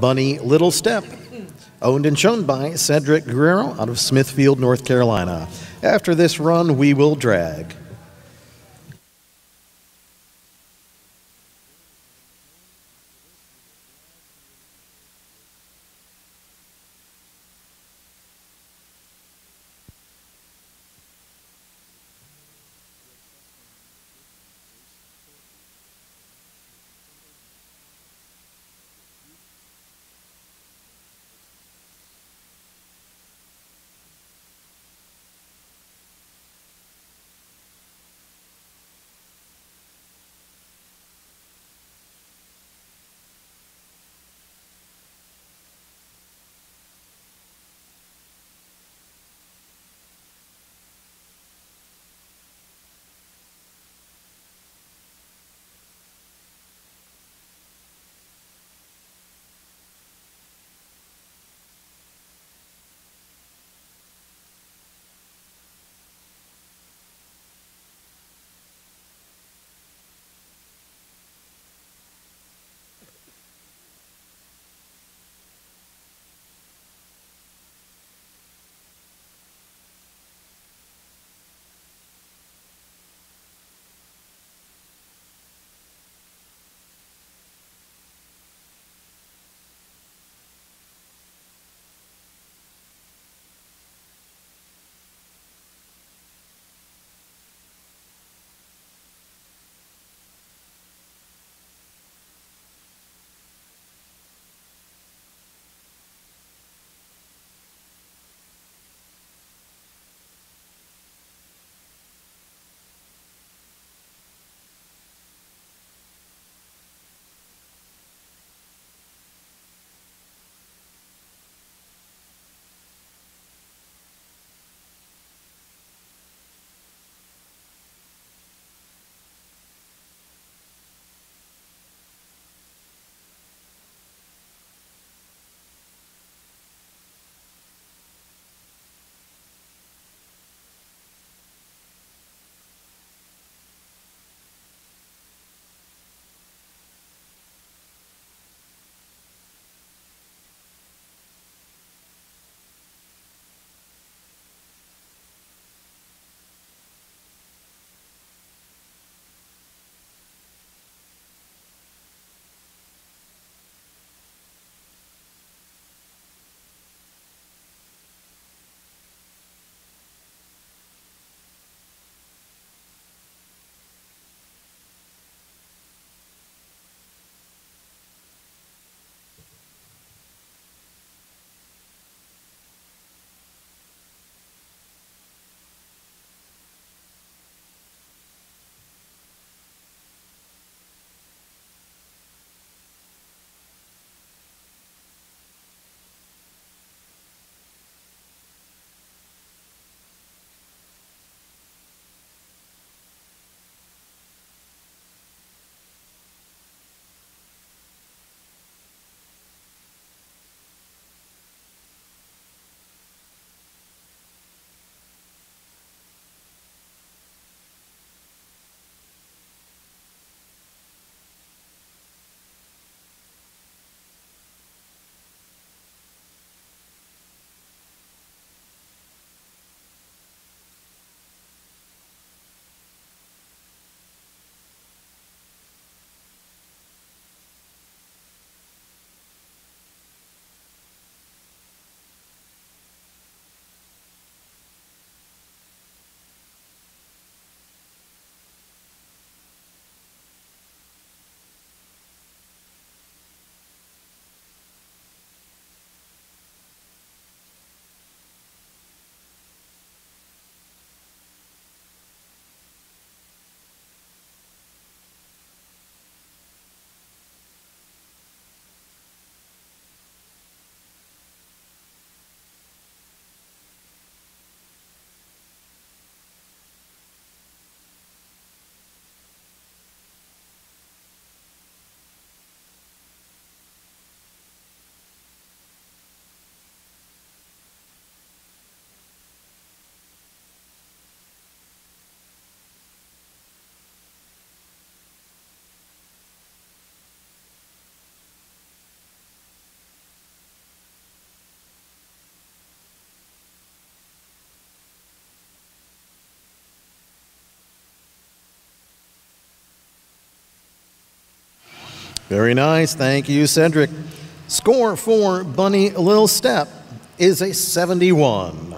Bunny Little Step. Owned and shown by Cedric Guerrero out of Smithfield, North Carolina. After this run, we will drag. Very nice. Thank you, Cedric. Score for Bunny Little Step is a 71.